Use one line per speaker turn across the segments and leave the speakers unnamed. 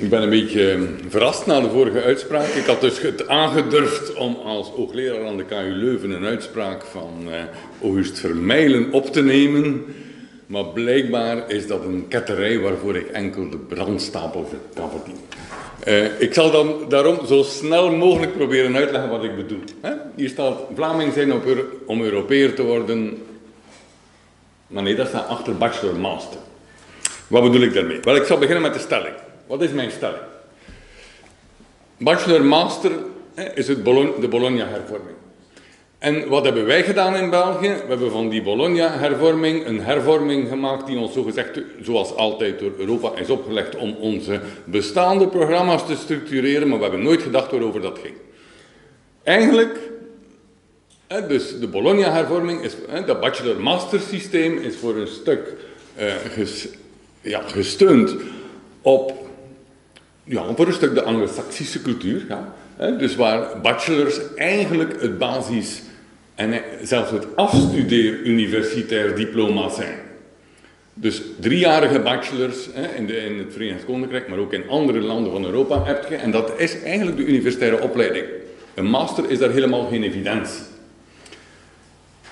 Ik ben een beetje ehm, verrast na de vorige uitspraak. Ik had dus het aangedurfd om als hoogleraar aan de KU Leuven een uitspraak van uh, August Vermeilen op te nemen. Maar blijkbaar is dat een ketterij waarvoor ik enkel de brandstapel kan verdienen. Uh, ik zal dan daarom zo snel mogelijk proberen uitleggen wat ik bedoel. Hier staat Vlaming zijn om Europeer te worden. Maar nee, dat staat achter bachelor master. Wat bedoel ik daarmee? Wel, ik zal beginnen met de stelling. Wat is mijn stelling? Bachelor-master is het de Bologna-hervorming. En wat hebben wij gedaan in België? We hebben van die Bologna-hervorming een hervorming gemaakt die ons zogezegd, zoals altijd door Europa is opgelegd, om onze bestaande programma's te structureren, maar we hebben nooit gedacht waarover dat ging. Eigenlijk, dus de Bologna-hervorming, is, dat bachelor-master systeem is voor een stuk eh, gesteund op ja, voor een stuk de anglo-saxische cultuur. Ja. Dus waar bachelors eigenlijk het basis en zelfs het afstudeer universitair diploma zijn. Dus driejarige bachelors in, de, in het Verenigd Koninkrijk, maar ook in andere landen van Europa heb je. En dat is eigenlijk de universitaire opleiding. Een master is daar helemaal geen evidentie.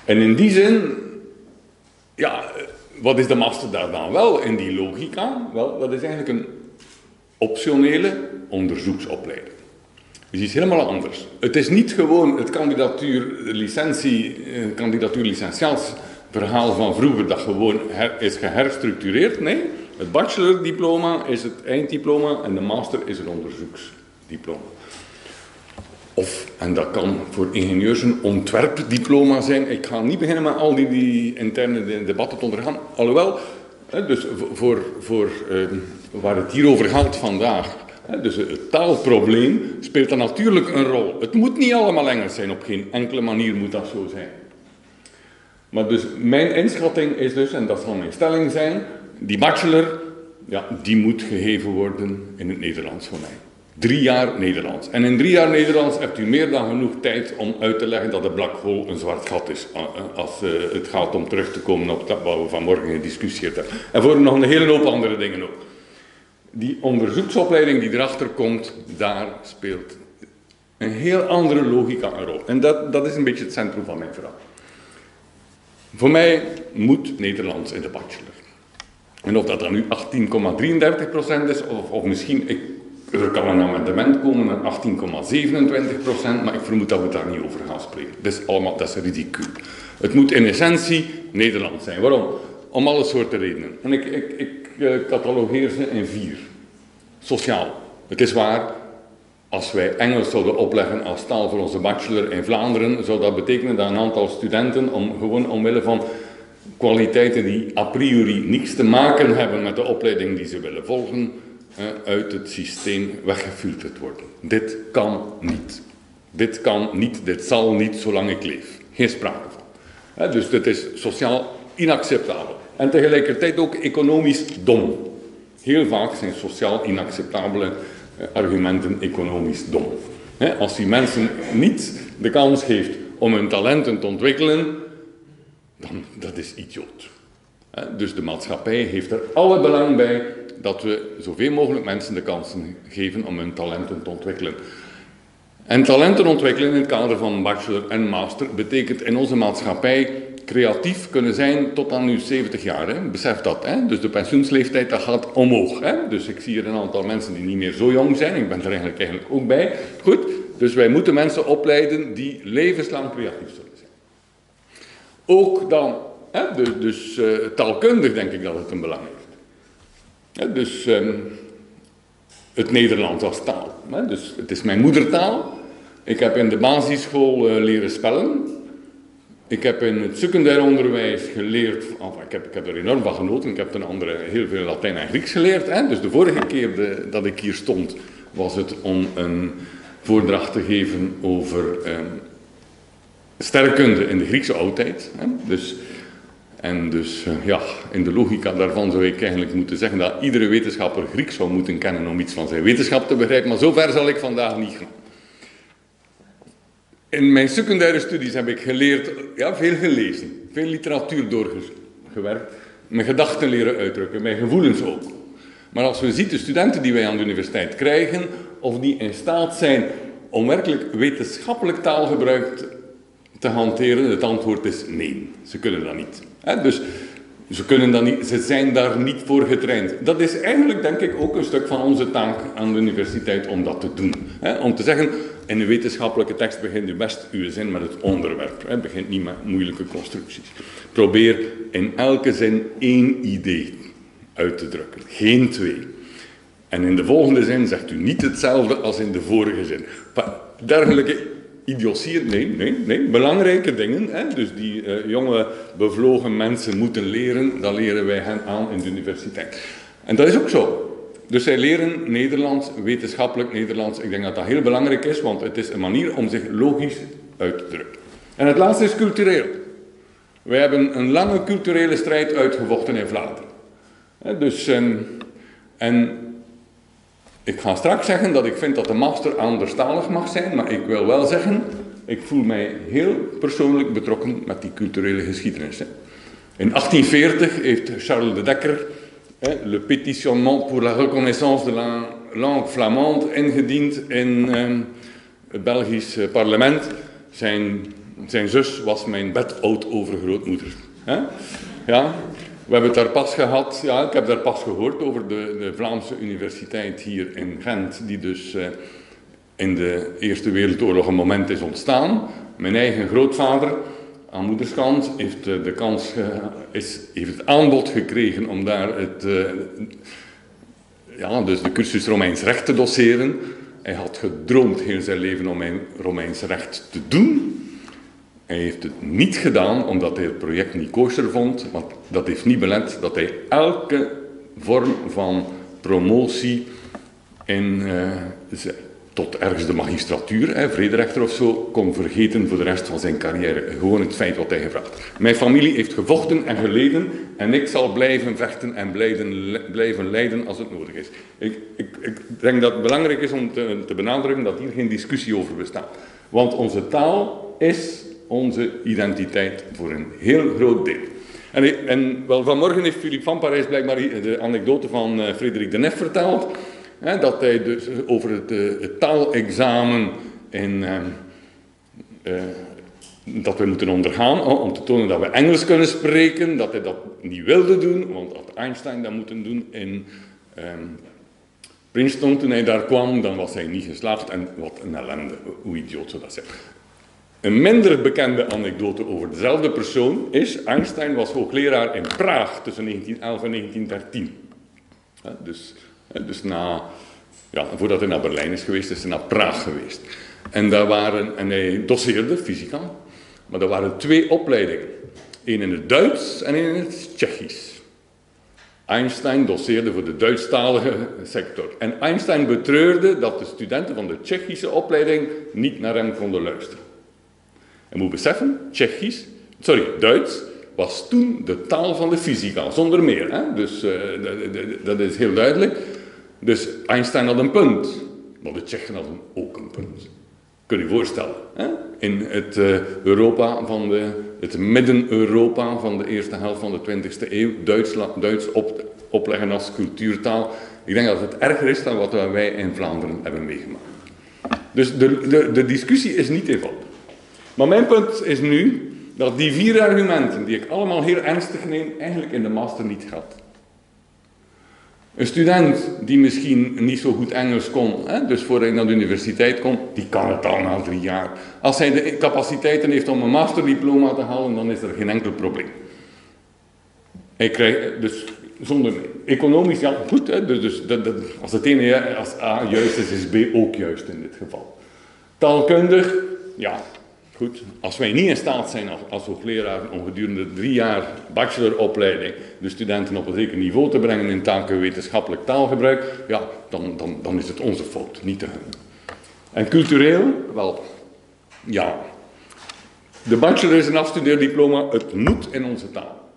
En in die zin, ja, wat is de master daar dan wel in die logica? Wel, dat is eigenlijk een optionele onderzoeksopleiding. Dus iets helemaal anders. Het is niet gewoon het eh, kandidatuur licentiaatsverhaal van vroeger dat gewoon is geherstructureerd. Nee, het bachelordiploma is het einddiploma en de master is het onderzoeksdiploma. Of, en dat kan voor ingenieurs een ontwerpdiploma zijn. Ik ga niet beginnen met al die, die interne debatten te ondergaan. Alhoewel, dus voor, voor ehm, waar het hier over gaat vandaag, dus het taalprobleem speelt dan natuurlijk een rol. Het moet niet allemaal Engels zijn, op geen enkele manier moet dat zo zijn. Maar dus mijn inschatting is dus, en dat zal mijn stelling zijn, die bachelor, ja, die moet gegeven worden in het Nederlands voor mij. Drie jaar Nederlands. En in drie jaar Nederlands hebt u meer dan genoeg tijd om uit te leggen dat de black hole een zwart gat is. Eh, eh, als eh, het gaat om terug te komen op dat wat we vanmorgen gediscussieerd hebben. En voor nog een hele hoop andere dingen ook. Die onderzoeksopleiding die erachter komt, daar speelt een heel andere logica een rol. En dat, dat is een beetje het centrum van mijn verhaal. Voor mij moet Nederlands in de bachelor. En of dat dan nu 18,33% is, of, of misschien, ik er kan een amendement komen naar 18,27 procent, maar ik vermoed dat we daar niet over gaan spreken. Dat is allemaal, dat is ridicuul. Het moet in essentie Nederland zijn. Waarom? Om alle soorten redenen. En ik, ik, ik uh, catalogeer ze in vier. Sociaal. Het is waar, als wij Engels zouden opleggen als taal voor onze bachelor in Vlaanderen, zou dat betekenen dat een aantal studenten, om, gewoon omwille van kwaliteiten die a priori niets te maken hebben met de opleiding die ze willen volgen, uit het systeem weggefilterd worden. Dit kan niet. Dit kan niet, dit zal niet zolang ik leef. Geen sprake van. Dus dit is sociaal inacceptabel. En tegelijkertijd ook economisch dom. Heel vaak zijn sociaal inacceptabele eh, argumenten economisch dom. Als die mensen niet de kans geeft om hun talenten te ontwikkelen, dan dat is idioot. Dus de maatschappij heeft er alle belang bij dat we zoveel mogelijk mensen de kansen geven om hun talenten te ontwikkelen. En talenten ontwikkelen in het kader van bachelor en master betekent in onze maatschappij creatief kunnen zijn tot aan nu 70 jaar. Hè? Besef dat. Hè? Dus de pensioensleeftijd gaat omhoog. Hè? Dus ik zie hier een aantal mensen die niet meer zo jong zijn. Ik ben er eigenlijk, eigenlijk ook bij. Goed, dus wij moeten mensen opleiden die levenslang creatief zullen zijn. Ook dan, hè? dus, dus taalkundig denk ik dat het een belang heeft dus ehm, het Nederlands als taal. dus het is mijn moedertaal. Ik heb in de basisschool uh, leren spellen. Ik heb in het secundair onderwijs geleerd, enfin, ik, heb, ik heb er enorm van genoten, ik heb ten andere heel veel Latijn en Grieks geleerd. Hè? Dus de vorige keer de, dat ik hier stond, was het om een voordracht te geven over um, sterrenkunde in de Griekse oudheid. Hè? Dus en dus eh, ja, in de logica daarvan zou ik eigenlijk moeten zeggen dat iedere wetenschapper Grieks zou moeten kennen om iets van zijn wetenschap te begrijpen, maar zover zal ik vandaag niet gaan. In mijn secundaire studies heb ik geleerd, ja, veel gelezen, veel literatuur doorgewerkt, mijn gedachten leren uitdrukken, mijn gevoelens ook. Maar als we zien de studenten die wij aan de universiteit krijgen, of die in staat zijn om werkelijk wetenschappelijk taalgebruik te hanteren, het antwoord is nee. Ze kunnen dat niet. Dus ze, kunnen dat niet, ze zijn daar niet voor getraind. Dat is eigenlijk, denk ik, ook een stuk van onze taak aan de universiteit om dat te doen. Om te zeggen, in een wetenschappelijke tekst begint u best uw zin met het onderwerp. Begint niet met moeilijke constructies. Probeer in elke zin één idee uit te drukken, geen twee. En in de volgende zin zegt u niet hetzelfde als in de vorige zin. Dergelijke idiotieën, nee, nee, nee, belangrijke dingen. Hè? Dus die uh, jonge, bevlogen mensen moeten leren, dat leren wij hen aan in de universiteit. En dat is ook zo. Dus zij leren Nederlands, wetenschappelijk Nederlands. Ik denk dat dat heel belangrijk is, want het is een manier om zich logisch uit te drukken. En het laatste is cultureel. Wij hebben een lange culturele strijd uitgevochten in Vlaanderen. Dus, ehm, en ik ga straks zeggen dat ik vind dat de master anderstalig mag zijn, maar ik wil wel zeggen, ik voel mij heel persoonlijk betrokken met die culturele geschiedenis. In 1840 heeft Charles de Dekker le pétitionnement pour la reconnaissance de la langue flamande ingediend in ehm, het Belgisch parlement. Zijn, zijn zus was mijn bedoud-overgrootmoeder. Ja, we hebben het daar pas gehad, ja, ik heb daar pas gehoord over de, de Vlaamse universiteit hier in Gent, die dus eh, in de Eerste Wereldoorlog een moment is ontstaan. Mijn eigen grootvader aan moederskant heeft uh, de kans, is, heeft het aanbod gekregen om daar het, uh, ja, dus de cursus Romeins recht te doseren. Hij had gedroomd heel zijn leven om Romeins recht te doen. Hij heeft het niet gedaan omdat hij het project niet kosher vond, want dat heeft niet belet dat hij elke vorm van promotie in, uh, tot ergens de magistratuur, hè, vrederechter of zo, kon vergeten voor de rest van zijn carrière. Gewoon het feit wat hij gevraagd. Mijn familie heeft gevochten en geleden en ik zal blijven vechten en blijven, blijven lijden als het nodig is. Ik, ik, ik denk dat het belangrijk is om te, benadrukken dat hier geen discussie over bestaat. Want onze taal is onze identiteit voor een heel groot deel. En, en wel, vanmorgen heeft Philippe van Parijs blijkbaar de anekdote van uh, Frederik de Neff verteld. Dat hij dus over het, uh, het taalexamen in, uh, dat we moeten ondergaan om te tonen dat we Engels kunnen spreken, dat hij dat niet wilde doen, want had Einstein dat moeten doen in um, Princeton toen hij daar kwam, dan was hij niet geslaagd en wat een ellende, hoe idioot zou dat zijn. Een minder bekende anekdote over dezelfde persoon is, Einstein was hoogleraar in Praag tussen 1911 en 1913. dus, dus na, ja, voordat hij naar Berlijn is geweest, is hij naar Praag geweest. En, daar waren, en hij doseerde fysica, maar er waren twee opleidingen. Eén in het Duits en één in het Tsjechisch. Einstein doseerde voor de Duitsstalige sector. En Einstein betreurde dat de studenten van de Tsjechische opleiding niet naar hem konden luisteren. Je moet beseffen, Tsjechisch, sorry, Duits was toen de taal van de fysica, zonder meer. Hè? Dus uh, dat is heel duidelijk. Dus Einstein had een punt, maar de Tsjechen hadden ook een punt. Kun je voorstellen? In het uh, Europa van de, het midden-Europa van de eerste helft van de 20e eeuw, Duits, Duits op, opleggen als cultuurtaal. Ik denk dat het erger is dan wat wij in Vlaanderen hebben meegemaakt. Dus de, de, de discussie is niet eenvoudig. Maar mijn punt is nu dat die vier argumenten, die ik allemaal heel ernstig neem, eigenlijk in de master niet geldt. Een student die misschien niet zo goed Engels kon, hè, dus voordat hij naar de universiteit komt, die kan het al na drie jaar. Als hij de capaciteiten heeft om een masterdiploma te halen, dan is er geen enkel probleem. Hij krijgt dus zonder economisch ja goed, hè, dus, dus als het ene als A juist is, is B ook juist in dit geval. Taalkundig, ja, Goed, als wij niet in staat zijn als, als hoogleraar om gedurende drie jaar bacheloropleiding de studenten op een zeker niveau te brengen in taken wetenschappelijk taalgebruik, ja, dan, dan, dan is het onze fout, niet te hun. En cultureel, wel, ja, de bachelor is een afstudeerdiploma, het moet in onze taal.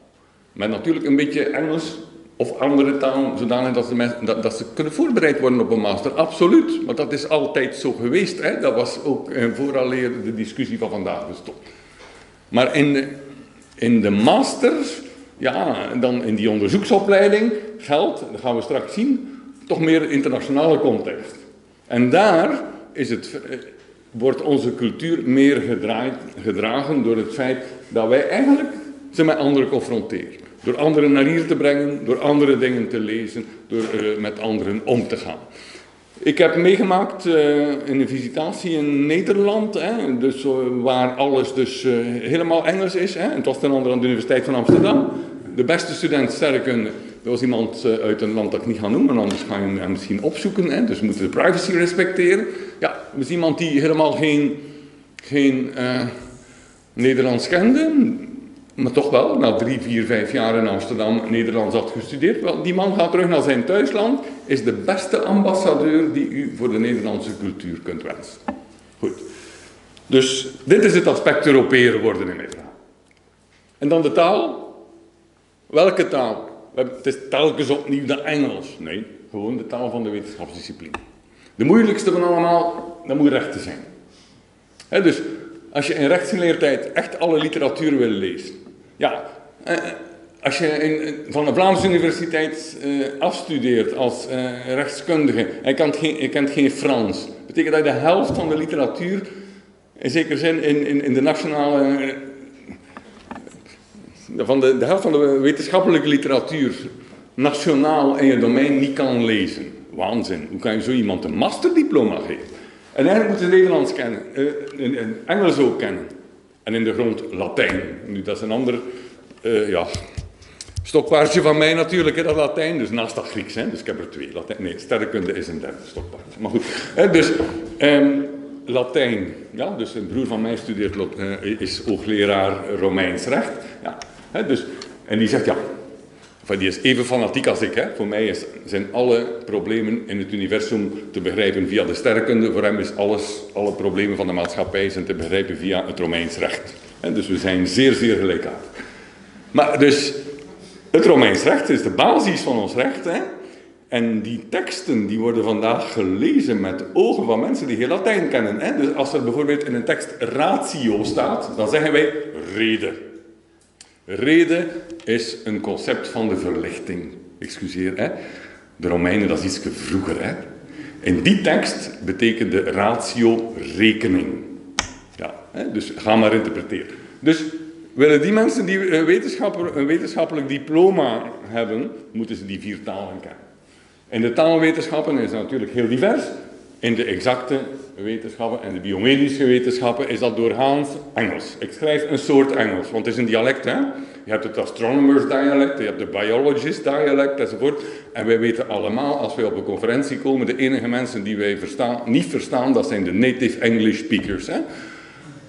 Met natuurlijk een beetje Engels of andere talen, zodanig dat ze, dat, ze kunnen voorbereid worden op een master. Absoluut, maar dat is altijd zo geweest. Hè? Dat was ook eh, vooraleer de discussie van vandaag bestond. Maar in de, in de masters ja, dan in die onderzoeksopleiding geldt, dat gaan we straks zien, toch meer internationale context. En daar is het, eh, wordt onze cultuur meer gedraaid, gedragen door het feit dat wij eigenlijk ze met anderen confronteren. Door anderen naar hier te brengen, door andere dingen te lezen, door uh, met anderen om te gaan. Ik heb meegemaakt uh, in een visitatie in Nederland, hè, dus, uh, waar alles dus helemaal Engels is. Hè. En het was ten andere aan de Universiteit van Amsterdam. De beste student sterrenkunde, dat was iemand uit een land dat ik niet ga noemen, anders ga je hem misschien opzoeken. Hè. Dus we moeten de privacy respecteren. Ja, dat was iemand die helemaal geen, geen Nederlands kende maar toch wel, na drie, vier, vijf jaar in Amsterdam Nederlands had gestudeerd. Wel, die man gaat terug naar zijn thuisland, is de beste ambassadeur die u voor de Nederlandse cultuur kunt wensen. Goed. Dus dit is het aspect Europeer worden in Nederland. En dan de taal. Welke taal? Het is telkens opnieuw de Engels. Nee, gewoon de taal van de wetenschapsdiscipline. De moeilijkste van allemaal, dat moet rechten zijn. dus als je in rechtsgeleerdheid echt alle literatuur wil lezen, ja, eh, als je in, van de Vlaamse universiteit eh, afstudeert als eh, rechtskundige en kent, geen, je kent geen Frans, betekent dat je de helft van de literatuur, in zekere zin in, in, in de nationale, van de, de helft van de wetenschappelijke literatuur nationaal in je domein niet kan lezen. Waanzin. Hoe kan je zo iemand een masterdiploma geven? En eigenlijk moet je Nederlands kennen, uh, Engels ook kennen. En in de grond Latijn. Nu, dat is een ander uh, ja, stokpaardje van mij natuurlijk, hè, dat Latijn. Dus naast dat Grieks, hè. dus ik heb er twee. Latijn, nee, sterrenkunde is een derde stokpaardje. Maar goed, hè, dus um, Latijn. Ja, dus een broer van mij studeert, uh, is hoogleraar Romeins recht. Ja, hè, dus, en die zegt, ja, die is even fanatiek als ik. Hè. Voor mij is, zijn alle problemen in het universum te begrijpen via de sterrenkunde. Voor hem is alles, alle problemen van de maatschappij zijn te begrijpen via het Romeins recht. dus we zijn zeer, zeer gelijkaardig. Maar dus, het Romeins recht is de basis van ons recht. Hè. En die teksten die worden vandaag gelezen met ogen van mensen die geen Latijn kennen. Hè. Dus als er bijvoorbeeld in een tekst ratio staat, dan zeggen wij reden. Reden is een concept van de verlichting. Excuseer, hè? De Romeinen, dat is iets vroeger. Hè? In die tekst betekent de ratio rekening. Ja, hè? dus ga maar interpreteren. Dus willen die mensen die een, een wetenschappelijk diploma hebben, moeten ze die vier talen kennen. In de taalwetenschappen is natuurlijk heel divers. In de exacte wetenschappen en de biomedische wetenschappen is dat doorgaans Engels. Ik schrijf een soort Engels, want het is een dialect. Hè? Je hebt het astronomers dialect, je hebt de biologist dialect enzovoort. En wij weten allemaal, als wij op een conferentie komen, de enige mensen die wij verstaan, niet verstaan, dat zijn de native English speakers. Hè?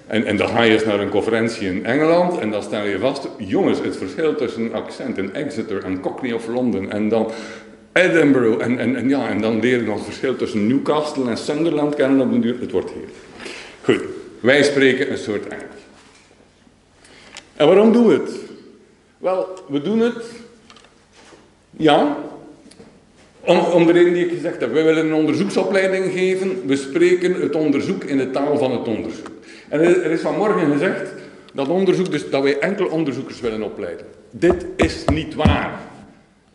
En, en dan ga je eens naar een conferentie in Engeland en dan stel je vast, jongens, het verschil tussen accent in Exeter en Cockney of Londen en dan Edinburgh. En, en, en, ja, en dan leer je nog het verschil tussen Newcastle en Sunderland kennen op de duur. Het wordt heel. Goed, wij spreken een soort Engels. En waarom doen we het? Wel, we doen het, ja, om, om de reden die ik gezegd heb. We willen een onderzoeksopleiding geven. We spreken het onderzoek in de taal van het onderzoek. En er is vanmorgen gezegd dat onderzoek, dus dat wij enkel onderzoekers willen opleiden. Dit is niet waar.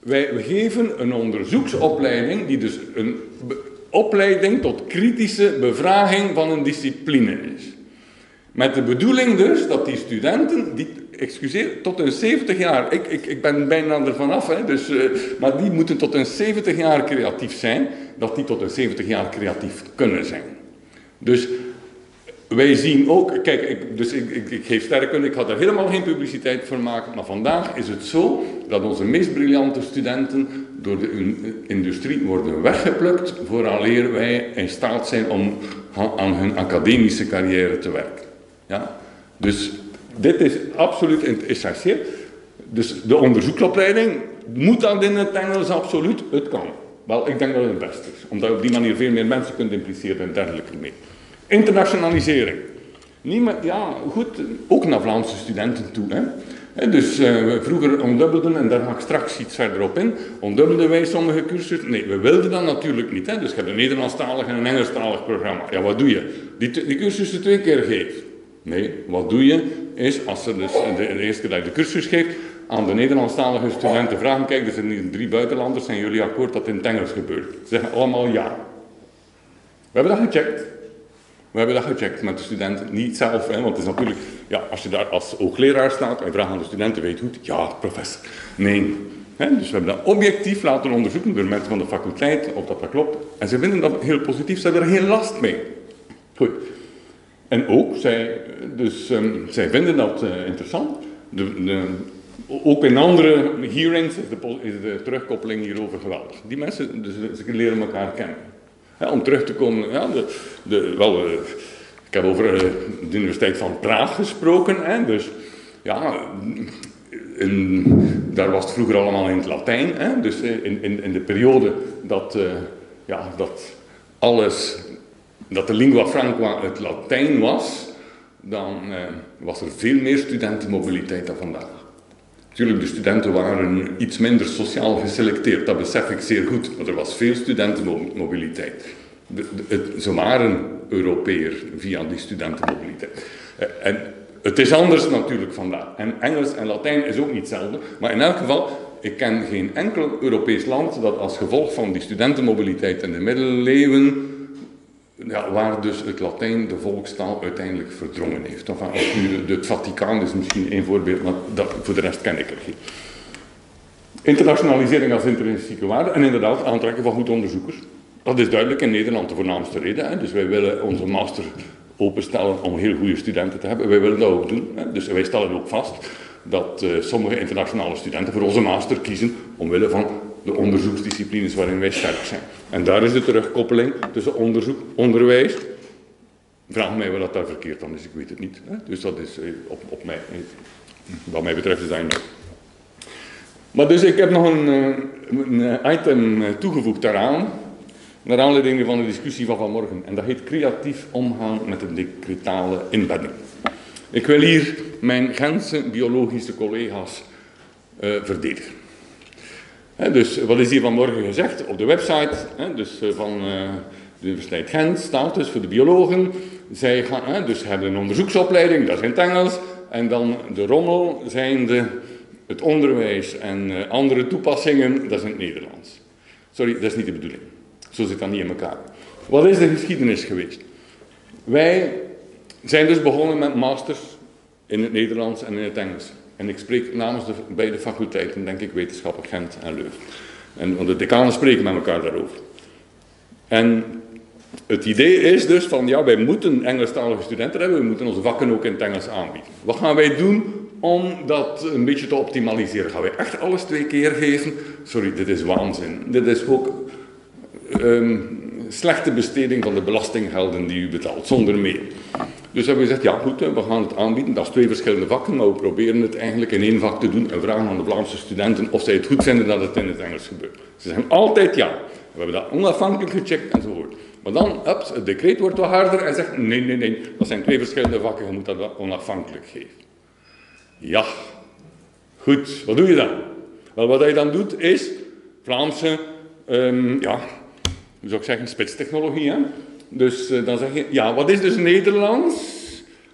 Wij geven een onderzoeksopleiding die dus een opleiding tot kritische bevraging van een discipline is. Met de bedoeling dus dat die studenten, die, excuseer, tot hun 70 jaar, ik, ik, ik ben bijna ervan af, hè, dus, uh, maar die moeten tot hun 70 jaar creatief zijn, dat die tot hun 70 jaar creatief kunnen zijn. Dus wij zien ook, kijk, ik, dus ik, ik, ik geef sterrenkunde, ik had er helemaal geen publiciteit voor maken, maar vandaag is het zo dat onze meest briljante studenten door de industrie worden weggeplukt vooraleer wij in staat zijn om aan hun academische carrière te werken. Ja? Dus dit is absoluut essentieel. Dus de onderzoeksopleiding moet dat in het Engels absoluut? Het kan. Wel, ik denk dat het het beste is. Omdat je op die manier veel meer mensen kunt impliceren en dergelijke mee. Internationalisering. Niemand, ja, goed, ook naar Vlaamse studenten toe. Hè. dus uh, vroeger ondubbelden, en daar ga ik straks iets verder op in, ondubbelden wij sommige cursussen. Nee, we wilden dat natuurlijk niet. Hè. Dus je hebt een Nederlandstalig en een Engelstalig programma. Ja, wat doe je? Die, die cursussen twee keer geeft. Nee, wat doe je is, als ze dus de, de eerste keer dat je de cursus geeft, aan de Nederlandstalige studenten vragen, kijk, er zijn drie buitenlanders, zijn jullie akkoord dat in het Engels gebeurt? Ze zeggen allemaal ja. We hebben dat gecheckt. We hebben dat gecheckt met de studenten, niet zelf, want het is natuurlijk, ja, als je daar als hoogleraar staat en je vraagt aan de studenten, weet goed? Ja, professor. Nee. Dus we hebben dat objectief laten onderzoeken door mensen van de faculteit, of dat dat klopt. En ze vinden dat heel positief, ze hebben er geen last mee. Goed. En ook, zij, dus, um, zij vinden dat uh, interessant. De, ook in andere hearings is de, is de, terugkoppeling hierover geweldig. Die mensen, dus, ze leren elkaar kennen. Om terug te komen, ja, de, de, wel, uh, ik heb over uh, de Universiteit van Praag gesproken. Hè, dus ja, in, daar was het vroeger allemaal in het Latijn. Hè, dus in, in, in de periode dat, ja, dat alles dat de lingua franca het Latijn was, dan eh, was er veel meer studentenmobiliteit dan vandaag. Natuurlijk, de studenten waren iets minder sociaal geselecteerd, dat besef ik zeer goed, maar er was veel studentenmobiliteit. De, ze waren Europeer via die studentenmobiliteit. Eh, en het is anders natuurlijk vandaag. En Engels en Latijn is ook niet hetzelfde, maar in elk geval, ik ken geen enkel Europees land dat als gevolg van die studentenmobiliteit in de middeleeuwen ja, waar dus het Latijn de volkstaal uiteindelijk verdrongen heeft. Enfin, nu, het Vaticaan is misschien één voorbeeld, maar dat, voor de rest ken ik er geen. Internationalisering als intrinsieke waarde en inderdaad aantrekken van goed onderzoekers. Dat is duidelijk in Nederland de voornaamste reden. Hè. Dus wij willen onze master openstellen om heel goede studenten te hebben. Wij willen dat ook doen. Hè. Dus wij stellen ook vast dat uh, sommige internationale studenten voor onze master kiezen omwille van de onderzoeksdisciplines waarin wij sterk zijn. En daar is de terugkoppeling tussen onderzoek, onderwijs. Vraag mij wat daar verkeerd aan is, ik weet het niet. Hè? Dus dat is eh, op, op mij, eh, wat mij betreft is dat Maar dus ik heb nog een, eh, een item toegevoegd daaraan, naar aanleiding van de discussie van vanmorgen. En dat heet creatief omgaan met de decretale inbedding. Ik wil hier mijn Gentse biologische collega's verdedigen dus wat is hier vanmorgen gezegd op de website dus, eh, van uh, de Universiteit Gent, staat dus voor de biologen. Zij gaan, dus hebben een onderzoeksopleiding, dat is in het Engels. En dan de rommel zijn de, het onderwijs en uh, andere toepassingen, dat is in het Nederlands. Sorry, dat is niet de bedoeling. Zo zit dat niet in elkaar. Wat is de geschiedenis geweest? Wij zijn dus begonnen met masters in het Nederlands en in het Engels. En ik spreek namens de beide faculteiten, denk ik, wetenschappen Gent en Leuven. En, de decanen spreken met elkaar daarover. En het idee is dus van, ja, wij moeten Engelstalige studenten hebben, we moeten onze vakken ook in het Engels aanbieden. Wat gaan wij doen om dat een beetje te optimaliseren? Gaan wij echt alles twee keer geven? Sorry, dit is waanzin. Dit is ook um, slechte besteding van de belastinggelden die u betaalt, zonder meer. Dus hebben we gezegd, ja goed, we gaan het aanbieden. Dat is twee verschillende vakken, maar we proberen het eigenlijk in één vak te doen en vragen aan de Vlaamse studenten of zij het goed vinden dat het in het Engels gebeurt. Ze zeggen altijd ja. We hebben dat onafhankelijk gecheckt enzovoort. Maar dan, ups, het decreet wordt wat harder en zegt, nee, nee, nee, dat zijn twee verschillende vakken, je moet dat onafhankelijk geven. Ja, goed, wat doe je dan? Wel, wat je dan doet is Vlaamse, um, ja, hoe zou ik zeggen, spitstechnologie? Dus uh, dan zeg je, ja, wat is dus Nederlands?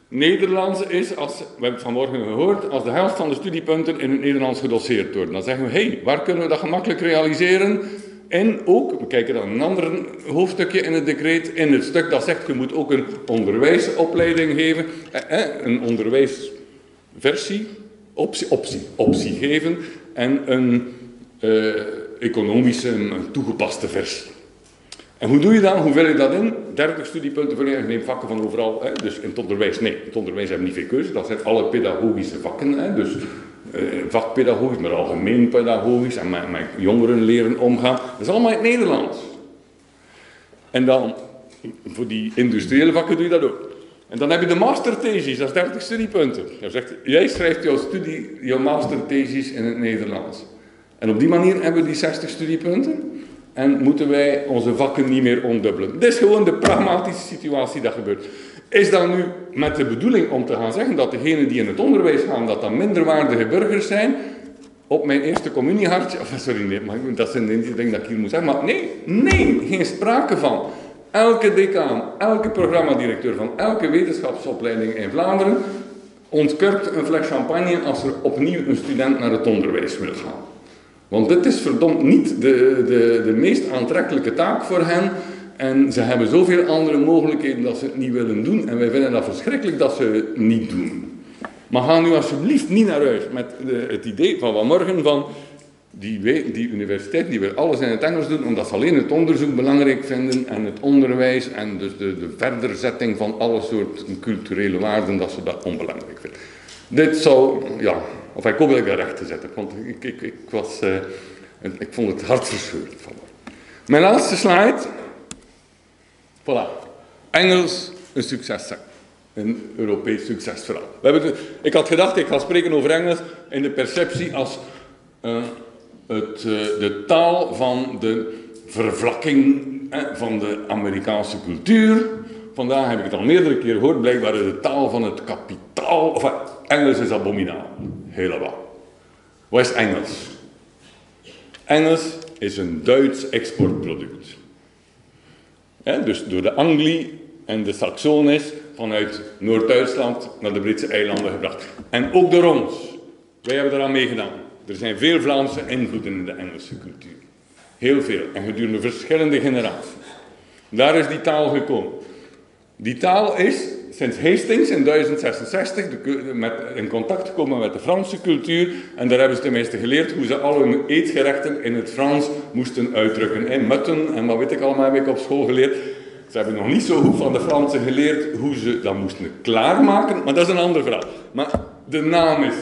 Nederlands is, als, we hebben het vanmorgen gehoord, als de helft van de studiepunten in het Nederlands gedosseerd worden. Dan zeggen we, hé, hey, waar kunnen we dat gemakkelijk realiseren? En ook, we kijken dan een ander hoofdstukje in het decreet, in het stuk dat zegt, je moet ook een onderwijsopleiding geven, eh, eh, een onderwijsversie, optie, optie, optie geven en een economische, een toegepaste versie. En hoe doe je dat? Hoe vul je dat in? 30 studiepunten je neemt vakken van overal. Hè? Dus in het onderwijs, nee, in het onderwijs hebben we niet veel keuze. Dat zijn alle pedagogische vakken. Hè? Dus uh, vakpedagogisch, maar algemeen pedagogisch. En met, jongeren leren omgaan. Dat is allemaal in het Nederlands. En dan, voor die industriële vakken doe je dat ook. En dan heb je de masterthesis, dat is 30 studiepunten. Je zegt, jij schrijft jouw, studie, jouw masterthesis in het Nederlands. En op die manier hebben we die 60 studiepunten en moeten wij onze vakken niet meer ondubbelen. Dit is gewoon de pragmatische situatie dat gebeurt. Is dat nu met de bedoeling om te gaan zeggen dat degenen die in het onderwijs gaan, dat dan minderwaardige burgers zijn? Op mijn eerste communiehartje, sorry, nee, maar dat zijn de dingen dat ik hier moet zeggen, maar nee, nee, geen sprake van. Elke decaan, elke programmadirecteur van elke wetenschapsopleiding in Vlaanderen ontkurkt een fles champagne als er opnieuw een student naar het onderwijs wil gaan. Want dit is verdomd niet de, de, de meest aantrekkelijke taak voor hen. En ze hebben zoveel andere mogelijkheden dat ze het niet willen doen. En wij vinden dat verschrikkelijk dat ze het niet doen. Maar ga nu alsjeblieft niet naar huis met het idee van vanmorgen van die, die universiteit die wil alles in het Engels doen omdat ze alleen het onderzoek belangrijk vinden en het onderwijs en dus de, de verderzetting van alle soorten culturele waarden, dat ze dat onbelangrijk vinden. Dit zou, ja, of ik hoop dat recht te zetten, want ik, ik, ik, was, uh, ik vond het hartverscheurend van Mijn laatste slide. Voilà. Engels, een succes Een Europees succesverhaal. We hebben ik had gedacht, ik ga spreken over Engels in de perceptie als uh, het, uh, de taal van de vervlakking van de Amerikaanse cultuur. Vandaag heb ik het al meerdere keren gehoord, blijkbaar de taal van het kapitaal. Of, Engels is abominabel, helemaal. Wat is Engels? Engels is een Duits exportproduct. dus door de Angli en de Saxones vanuit Noord-Duitsland naar de Britse eilanden gebracht. En ook door ons. Wij hebben eraan meegedaan. Er zijn veel Vlaamse invloeden in de Engelse cultuur. Heel veel. En gedurende verschillende generaties. Daar is die taal gekomen. Die taal is sinds Hastings in 1066 met, in contact gekomen met de Franse cultuur. En daar hebben ze tenminste geleerd hoe ze al hun eetgerechten in het Frans moesten uitdrukken. In mutten en wat weet ik allemaal heb ik op school geleerd. Ze hebben nog niet zo goed van de Fransen geleerd hoe ze dat moesten klaarmaken, maar dat is een ander verhaal. Maar de naam is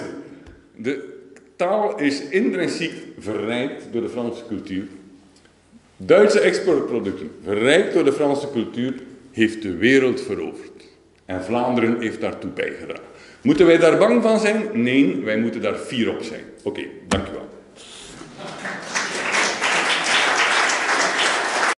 De taal is intrinsiek verrijkt door de Franse cultuur. Duitse exportproducten, verrijkt door de Franse cultuur, heeft de wereld veroverd. En Vlaanderen heeft daartoe bijgedragen. Moeten wij daar bang van zijn? Nee, wij moeten daar fier op zijn. Oké, okay, dank u wel.